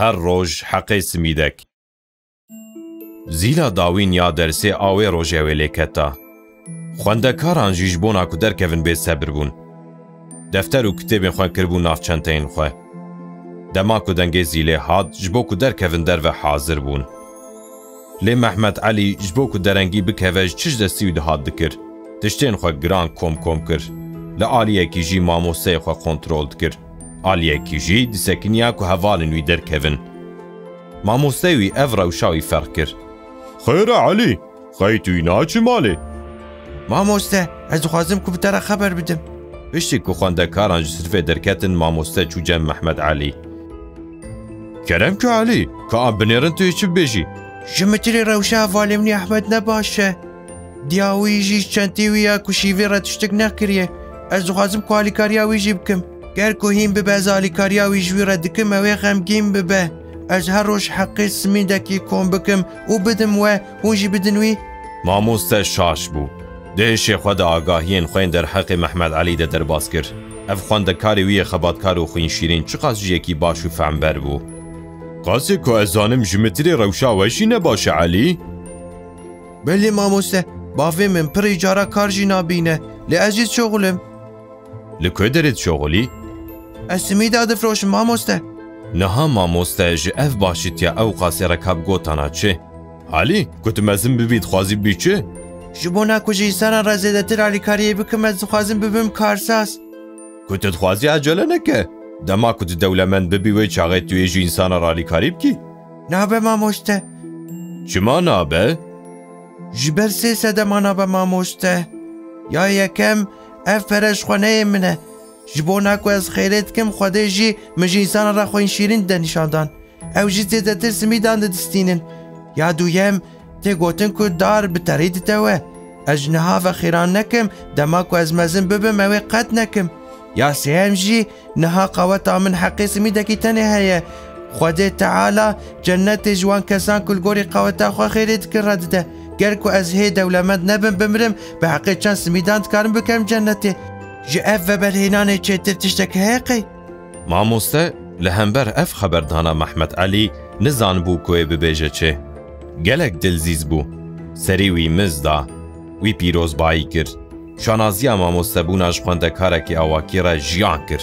هەر ڕۆژ حەقەی سمیدەک. زیلا داوین یا دەرسێ ئاوێ ڕۆژێوێ لێکەتا خوێندەکاران ژیش بۆ ناکو دەرکەون بێ سەبر بوون. دەفتەر و کتێبێن خوێنکردبوو نافچەندەین خوێ دەما و دەنگێ زیلێ هاات ji بۆ و دەرکەون دەرە حاضر بوون. لێ مەحمەد علی ji بۆ و دەرەنگی بکەڤژ چش دەستی و دەهات دکرد تشتێن خوێ گران کۆم کۆم کرد. لە ئالیەکی ژی مامۆسەیە خوێ کۆنتترۆل کرد. Dikir. Aliyekî jî disekiniya ku hevalin wî derkevin. Mamostey wî ev rewşa wî ferq kir. Xêre Elî, xey tu naçî malê. Mamoste ez dixwazim ku bi te re xeber bidim. Piştî ku xwendekaran ji sirfê derketin mamoste çû cem Mehmed Elî. Kerem ki Elî, ka em binêrin tu çi bêjî. Ji mitirê rewşa valê minî Ehmed ne baş گر کوهیم به زالیکاریا وی جوی را دکم اوی غمگیم ببه از هر روش حقی سمی دکی کن بکم او بدم و اونجی بدنوی ماموست شاش بو دهش خود آگاهی این خوین در حق محمد علی ده در باز کرد. اف خوانده کاری وی خبادکار و خوین شیرین چه قاس یکی باش و فهم بر بو قاسی که ازانم جمتری روشا وشی نباشه علی؟ بلی ماموست بافی من پر جارا کار جینا بینه لی عزیز شغلم لکه درید شغلی؟ است می‌داد فروش ما مست نه ها ما مست اج اف باشیت یا او قاصر کب گو تنا چه علی گوت مزم بیت خازی بی چه شبو نا کوجی سر رزید تر علی کاری بک مز خازم ببم کارساس گوت خازی اجل نکه. که د ما دوله من ب بی و چاغت جی انسان را علی کاری بک نه به ما مست چما نه به جبرسی سدمانا به ما مست یا یکم اف افرش خونه منه جبونا کو از خیرت کم خود جی مجی انسان را خو شیرین د نشاندان أو جی زده تر سمی دان دستینن یا دویم ته گوتن کو دار بتری د تاوه از نه ها خیران نکم د کو از مزن ببم موی قت نکم یا سیم جی نه قوت آمن حق سمی د کی تنه هيا خود تعالی جنت جوان کسان کل گوری قوت خو خیرت کرد ده گرکو از هی دولمت نبم بمرم به حقیقت چانس میدان کارم بکنم جنتی Ji ev ve berhênanê çêtir tiştek heye qey. Mamoste li hember ev xeberdana Mehmed Elî nizanibû ku ê bibêje çê. Gelek dilzîz bû. Serî wî miz da. Wî pîrozbayî kir. Şanaziya mamostebûna ji xwendekarekî awakî re jiyan kir.